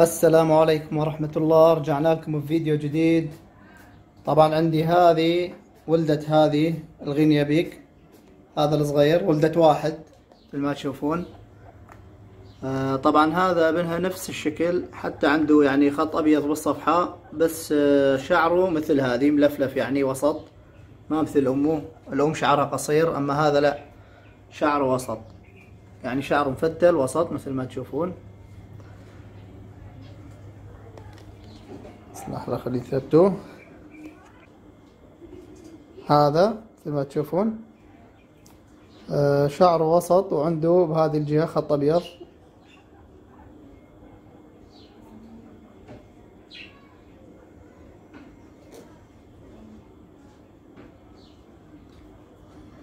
السلام عليكم ورحمة الله. رجعنا لكم بفيديو جديد. طبعا عندي هذه ولدت هذه الغينيا بيك. هذا الصغير ولدت واحد مثل ما تشوفون. آه طبعا هذا منها نفس الشكل حتى عنده يعني خط أبيض بالصفحة بس آه شعره مثل هذه ملفلف يعني وسط ما مثل أمه. الأم شعرها قصير أما هذا لا شعره وسط. يعني شعره مفتل وسط مثل ما تشوفون. لحظة خليه ثبته هذا مثل ما تشوفون. آه شعره وسط وعنده بهذه الجهة خط أبيض.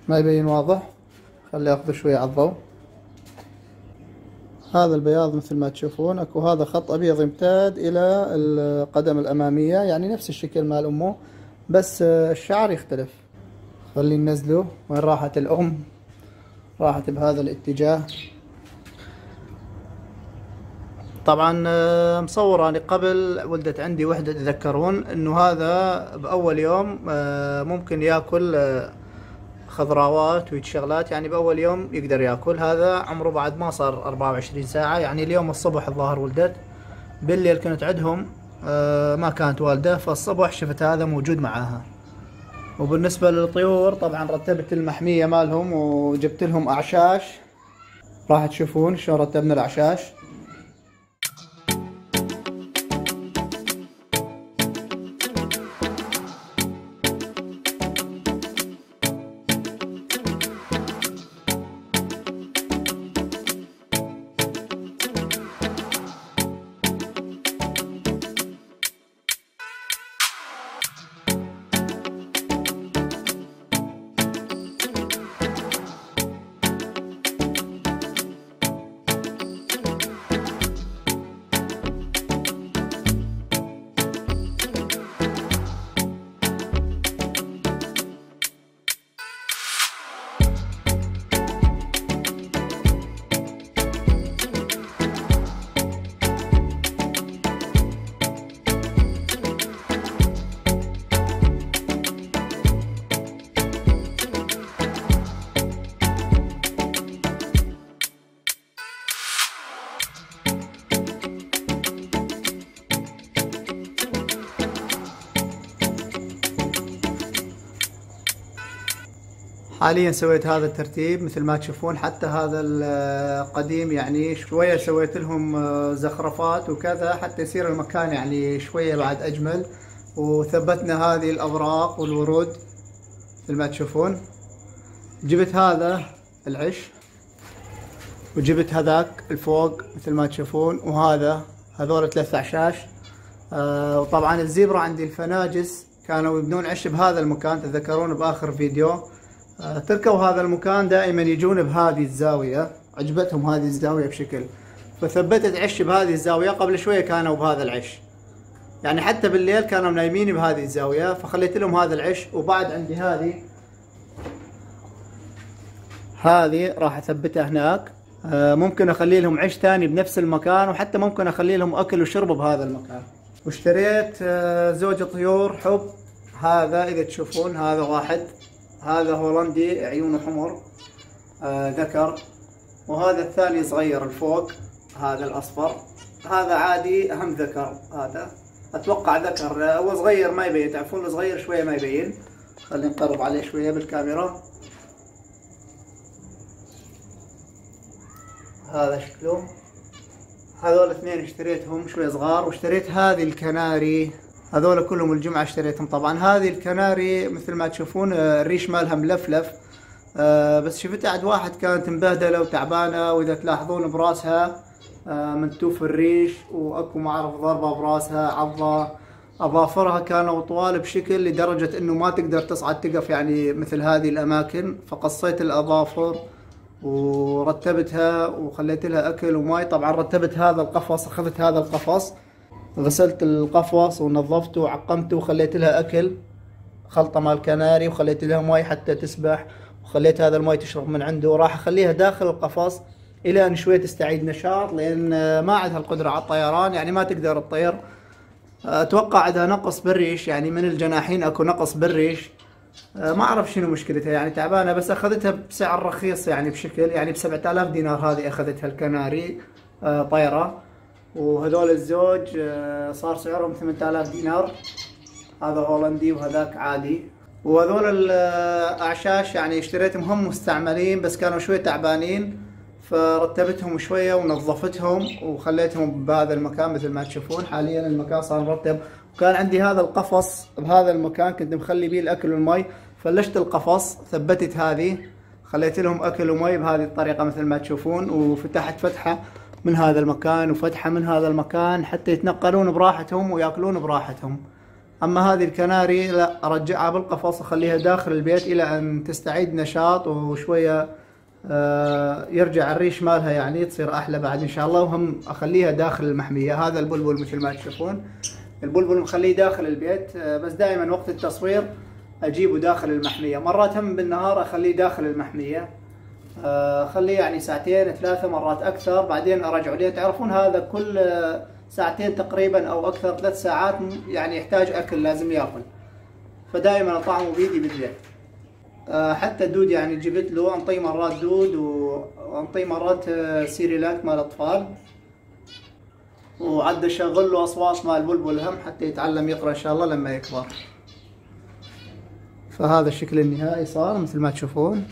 ما يبين واضح؟ خليه ياخذ شوية على الضوء. هذا البياض مثل ما تشوفون أكو هذا خط أبيض يمتد إلى القدم الأمامية يعني نفس الشكل مال أمه بس الشعر يختلف. خلي ننزله وين راحت الأم؟ راحت بهذا الاتجاه. طبعا مصور أني قبل ولدت عندي وحدة تذكرون إنه هذا بأول يوم ممكن يأكل خضراوات وشغلات يعني بأول يوم يقدر يأكل. هذا عمره بعد ما صار 24 ساعة يعني اليوم الصبح الظاهر ولدت. بالليل كنت عندهم آه، ما كانت والدة فالصبح شفت هذا موجود معاها. وبالنسبة للطيور طبعا رتبت المحمية مالهم وجبت لهم أعشاش. راح تشوفون شلون رتبنا الأعشاش. حاليا سويت هذا الترتيب مثل ما تشوفون حتى هذا القديم يعني شوية سويت لهم آه، زخرفات وكذا حتى يصير المكان يعني شوية بعد أجمل. وثبتنا هذه الأوراق والورود مثل ما تشوفون. جبت هذا العش وجبت هذاك الفوق مثل ما تشوفون وهذا هذول ثلاث أعشاش. آه وطبعا الزيبرا عندي الفناجس كانوا يبنون عش بهذا المكان تذكرون بآخر فيديو. تركوا هذا المكان دائما يجون بهذه الزاوية. عجبتهم هذه الزاوية بشكل. فثبتت عش بهذه الزاوية. قبل شوية كانوا بهذا العش. يعني حتى بالليل كانوا نايمين بهذه الزاوية. فخليت لهم هذا العش. وبعد عندي هذه. هذه راح أثبتها هناك. آه، ممكن أخلي لهم عش ثاني بنفس المكان. وحتى ممكن أخلي لهم أكل وشرب بهذا المكان. واشتريت آه، زوج طيور حب. هذا إذا تشوفون هذا واحد. هذا هولندي عيونه حمر آه ذكر. وهذا الثاني صغير الفوق هذا الأصفر. هذا عادي أهم ذكر هذا. أتوقع ذكر هو صغير ما يبين تعرفون صغير شوية ما يبين. خلينا نقرب عليه شوية بالكاميرا. هذا شكله. هذول اثنين اشتريتهم شوي صغار واشتريت هذه الكناري. هذول كلهم الجمعة اشتريتهم. طبعا هذه الكناري مثل ما تشوفون آه، الريش مالها ملفلف آه، بس شفت عند واحد كانت مبهدلة وتعبانة وإذا تلاحظون براسها آه، منتوف الريش وأكو ما أعرف ضربة براسها عضة. أظافرها كانوا طوال بشكل لدرجة إنه ما تقدر تصعد تقف يعني مثل هذه الأماكن. فقصيت الأظافر ورتبتها وخليت لها أكل وماي. طبعا رتبت هذا القفص أخذت هذا القفص. غسلت القفص ونظفته وعقمته وخليت لها أكل خلطة مال كناري وخليت لها ماي حتى تسبح وخليت هذا الماي تشرب من عنده وراح أخليها داخل القفص إلى أن شوي تستعيد نشاط لأن ما عندها القدرة على الطيران يعني ما تقدر تطير. أتوقع عندها نقص بالريش يعني من الجناحين أكو نقص بالريش. ما أعرف شنو مشكلتها يعني تعبانة بس أخذتها بسعر رخيص يعني بشكل يعني ب 7000 دينار هذه أخذتها الكناري طيرة. وهذول الزوج صار سعرهم 8000 دينار. هذا هولندي وهذاك عادي. وهذول الاعشاش يعني اشتريتهم هم مستعملين بس كانوا شوي تعبانين فرتبتهم شوية ونظفتهم وخليتهم بهذا المكان مثل ما تشوفون. حاليا المكان صار مرتب. وكان عندي هذا القفص بهذا المكان كنت مخلي به الأكل والمي. فلشت القفص ثبتت هذه خليت لهم أكل ومي بهذه الطريقة مثل ما تشوفون وفتحت فتحة. من هذا المكان وفتحة من هذا المكان حتى يتنقلون براحتهم ويأكلون براحتهم. أما هذه الكناري لا أرجعها بالقفص اخليها داخل البيت إلى أن تستعيد نشاط وشوية آه، يرجع الريش مالها يعني تصير أحلى بعد إن شاء الله. وهم أخليها داخل المحمية. هذا البلبل مثل ما تشوفون. البلبل مخليه داخل البيت آه، بس دائما وقت التصوير أجيبه داخل المحمية. مرات هم بالنهار أخليه داخل المحمية. آه، اخليه يعني ساعتين ثلاثة مرات أكثر بعدين ارجعه ليه تعرفون هذا كل ساعتين تقريبا أو أكثر ثلاث ساعات يعني يحتاج أكل لازم يأكل. فدائما أطعمه بيدي بالبيت آه، حتى الدود يعني جبت له أنطيه مرات دود وانطيه مرات آه، Cerelac مال أطفال. وقاعد اشغل له اصوات مال بلبل هم حتى يتعلم يقرأ إن شاء الله لما يكبر. فهذا الشكل النهائي صار مثل ما تشوفون.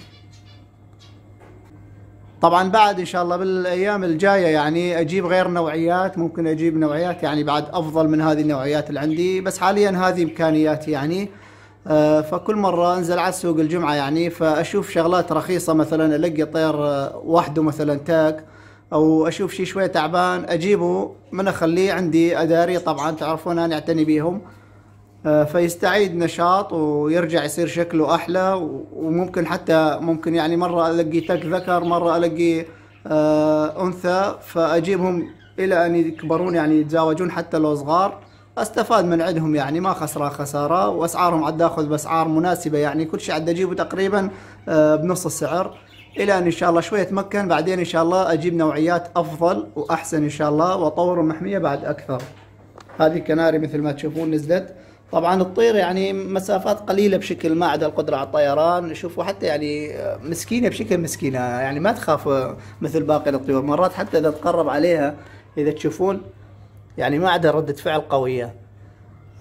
طبعا بعد إن شاء الله بالأيام الجاية يعني أجيب غير نوعيات ممكن أجيب نوعيات يعني بعد أفضل من هذه النوعيات اللي عندي بس حاليا هذه إمكانياتي يعني. آه، فكل مرة أنزل على السوق الجمعة يعني فأشوف شغلات رخيصة مثلا الاقي طير آه، وحده مثلا تاك أو أشوف شيء شوية تعبان أجيبه من أخليه عندي أداري طبعا تعرفون أنا أعتني بيهم. فيستعيد نشاط ويرجع يصير شكله أحلى وممكن حتى ممكن يعني مرة ألاقي تك ذكر مرة ألاقي أنثى فأجيبهم إلى أن يكبرون يعني يتزاوجون حتى لو صغار. أستفاد من عندهم يعني ما خسرة خسارة وأسعارهم عاد اخذ بأسعار مناسبة يعني كل شيء عاد أجيبه تقريبا آه، بنص السعر. إلى أن إن شاء الله شوية اتمكن بعدين إن شاء الله أجيب نوعيات أفضل وأحسن إن شاء الله واطور المحميه بعد أكثر. هذه كناري مثل ما تشوفون نزلت. طبعا الطير يعني مسافات قليلة بشكل ما عدا القدرة على الطيران. شوفوا حتى يعني آه، مسكينة بشكل مسكينة يعني ما تخاف آه، مثل باقي الطيور. مرات حتى إذا تقرب عليها إذا تشوفون يعني ما عدا ردة فعل قوية.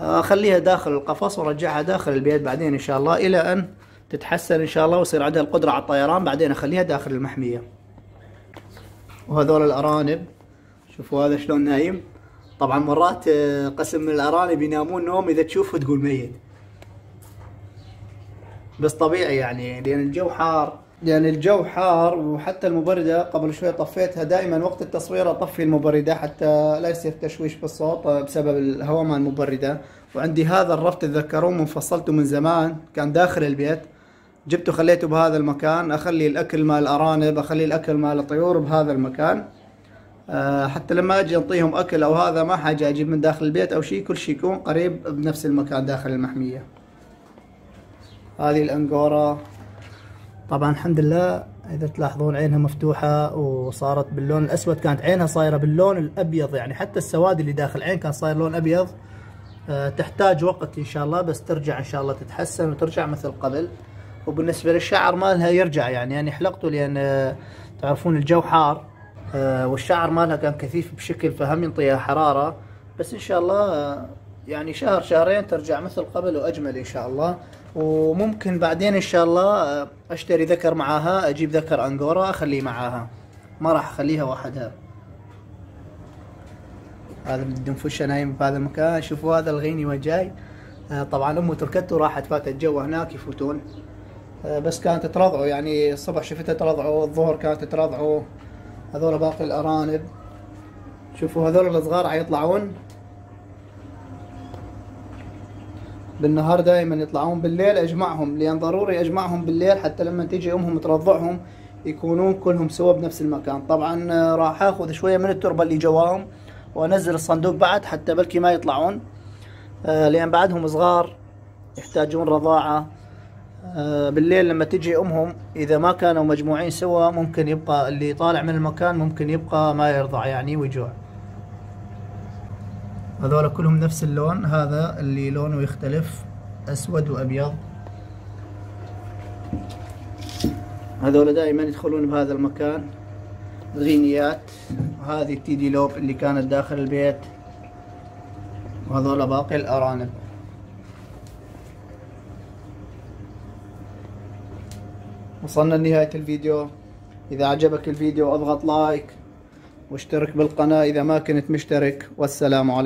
اخليها داخل القفص وارجعها داخل البيت بعدين إن شاء الله إلى أن تتحسن إن شاء الله ويصير عندها القدرة على الطيران. بعدين أخليها داخل المحمية. وهذول الأرانب شوفوا هذا شلون نايم. طبعا مرات آه، قسم من الأرانب ينامون نوم إذا تشوفه تقول ميت. بس طبيعي يعني لأن الجو حار. يعني الجو حار وحتى المبردة قبل شوي طفيتها دائما وقت التصوير أطفي المبردة حتى لا يصير تشويش بالصوت بسبب الهواء مال المبردة. وعندي هذا الرف تتذكرون منفصلته من زمان كان داخل البيت. جبته خليته بهذا المكان أخلي الأكل مال الأرانب أخلي الأكل مال الطيور بهذا المكان. حتى لما أجي انطيهم أكل أو هذا ما حاجة أجيب من داخل البيت أو شيء كل شيء يكون قريب بنفس المكان داخل المحمية. هذه الأنقورة. طبعا الحمد لله إذا تلاحظون عينها مفتوحة وصارت باللون الأسود. كانت عينها صايرة باللون الأبيض يعني حتى السواد اللي داخل العين كان صاير لون أبيض. أه تحتاج وقت إن شاء الله بس ترجع إن شاء الله تتحسن وترجع مثل قبل. وبالنسبة للشعر مالها يرجع يعني يعني حلقته لأن أه تعرفون الجو حار. والشعر مالها كان كثيف بشكل فهم ينطيها حرارة. بس إن شاء الله أه يعني شهر شهرين ترجع مثل قبل وأجمل إن شاء الله. وممكن بعدين إن شاء الله آه، أشتري ذكر معاها أجيب ذكر انجورا أخليه معاها. ما راح أخليها وحدها هذا الدنفشه نايم بهذا المكان. شوفوا هذا الغيني وجاي آه، طبعا أمه تركته راحت فاتت جوا هناك يفوتون. آه، بس كانت ترضعوا يعني الصبح شفتها ترضعوا الظهر كانت ترضعوا هذول باقي الأرانب. شوفوا هذول الصغار حيطلعون بالنهار دائما يطلعون بالليل. أجمعهم لأن ضروري أجمعهم بالليل حتى لما تيجي أمهم ترضعهم يكونون كلهم سوا بنفس المكان. طبعا آه، راح آخذ شوية من التربة اللي جواهم وأنزل الصندوق بعد حتى بلكي ما يطلعون. آه، لأن بعدهم صغار يحتاجون رضاعة. بالليل لما تجي أمهم إذا ما كانوا مجموعين سوا ممكن يبقى اللي طالع من المكان ممكن يبقى ما يرضع يعني ويجوع. هذول كلهم نفس اللون هذا اللي لونه يختلف أسود وأبيض. هذول دائما يدخلون بهذا المكان غينيات. وهذه التيدي لوب اللي كانت داخل البيت. وهذول باقي الأرانب. وصلنا لنهاية الفيديو. إذا عجبك الفيديو أضغط لايك واشترك بالقناة إذا ما كنت مشترك. والسلام عليكم.